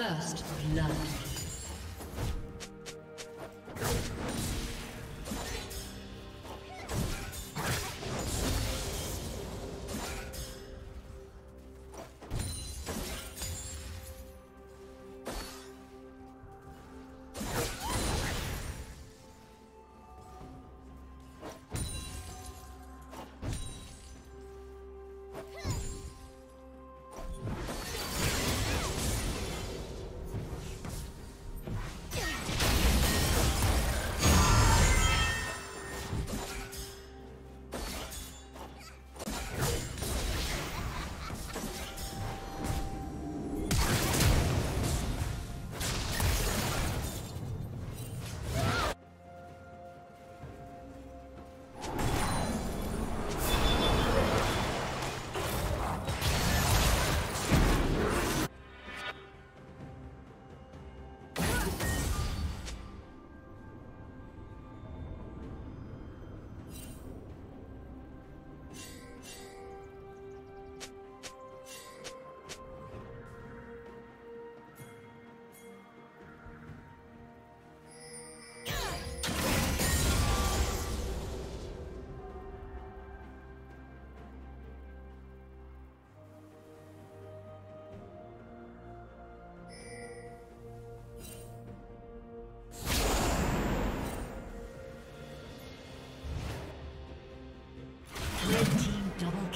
First blood.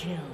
kill.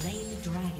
Slain the dragon.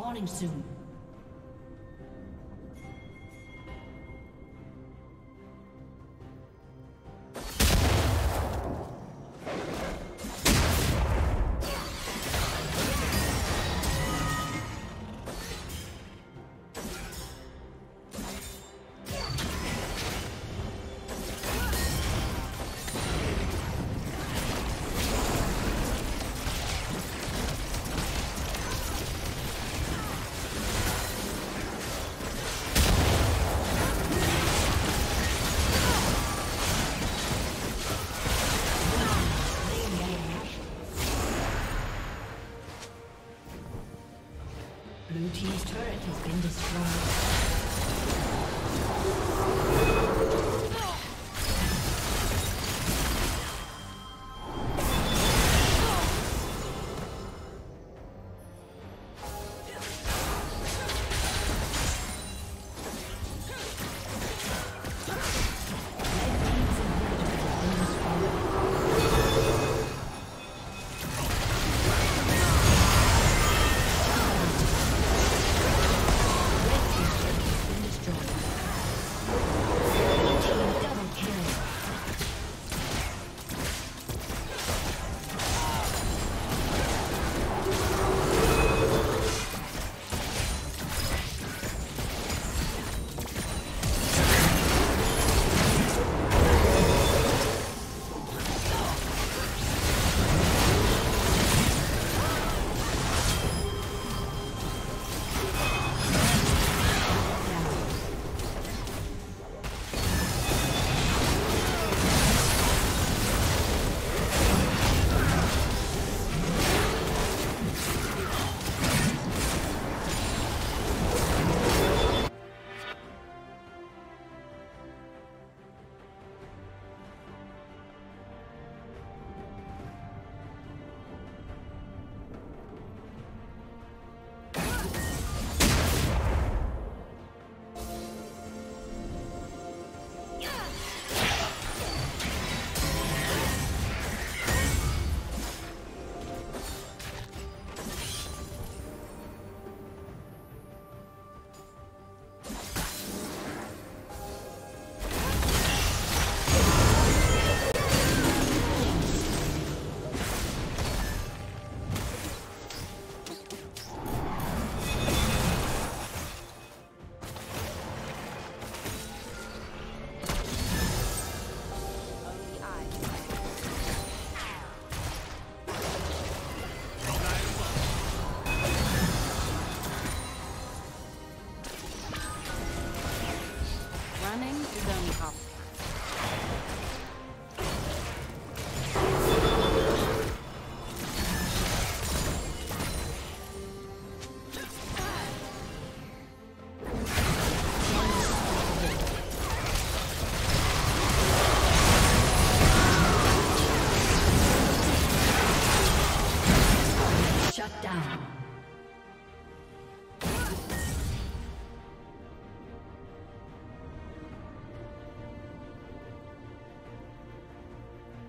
Is soon.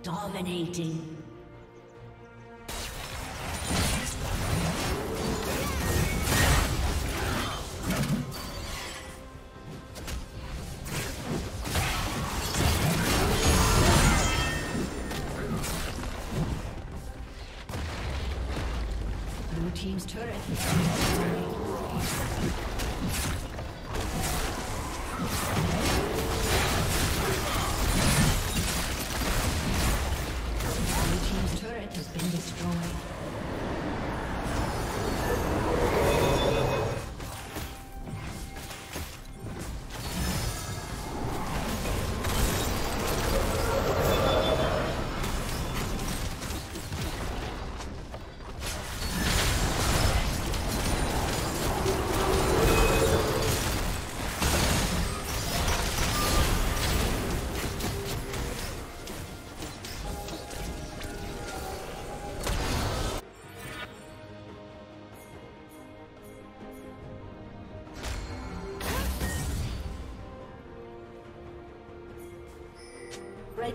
Dominating.